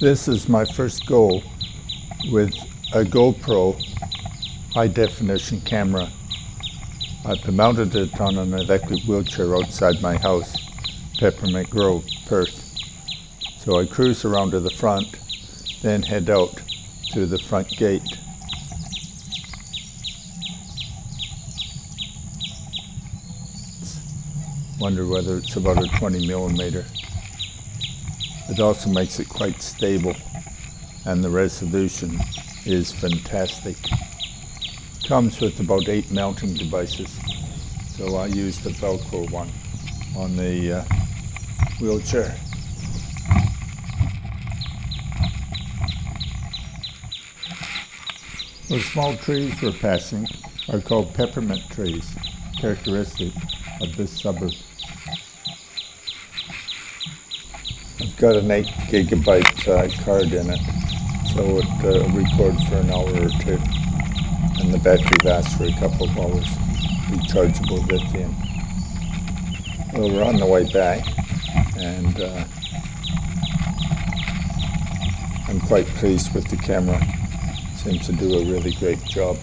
This is my first go with a GoPro high definition camera. I've mounted it on an electric wheelchair outside my house, Peppermint Grove, Perth. So I cruise around to the front, then head out to the front gate. Wonder whether it's about a 20 millimeter. It also makes it quite stable and the resolution is fantastic. Comes with about eight mounting devices. So I use the Velcro one on the uh, wheelchair. The small trees we're passing are called peppermint trees, characteristic of this suburb. I've got an 8 gigabyte uh, card in it, so it uh, records for an hour or two. And the battery lasts for a couple of hours. Rechargeable lithium. Well, we're on the way back, and uh, I'm quite pleased with the camera. Seems to do a really great job.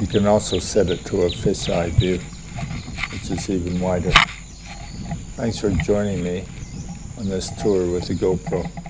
You can also set it to a fisheye view, which is even wider. Thanks for joining me on this tour with the GoPro.